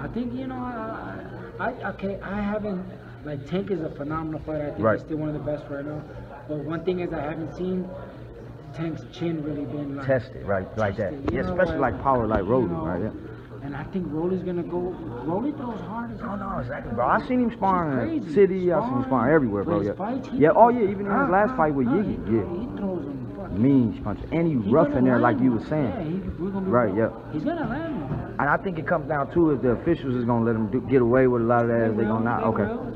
I think you know, I, I okay, I haven't like Tank is a phenomenal fighter. I think Right. he's still one of the best right now. But one thing is, I haven't seen Tank's chin really been like Tested, right, like that. Yeah, know, especially where, like power, like you know, right? Yeah. And I think Rolly's gonna go. Rolly throws hard as Oh no, exactly, bro. I seen him sparring in. City. I seen him sparring everywhere, bro. Yeah. fights, Yeah. Oh yeah. Even in his last ah, fight with ah, Yiggy, yeah. He throws them. fucking- Mean punch, and he He's rough in there, like you was saying. Yeah, he, we're gonna Right, yeah. He's gonna land one. And I think it comes down to if the officials is gonna let him do, get away with a lot of that. They Is they will, gonna not? Okay.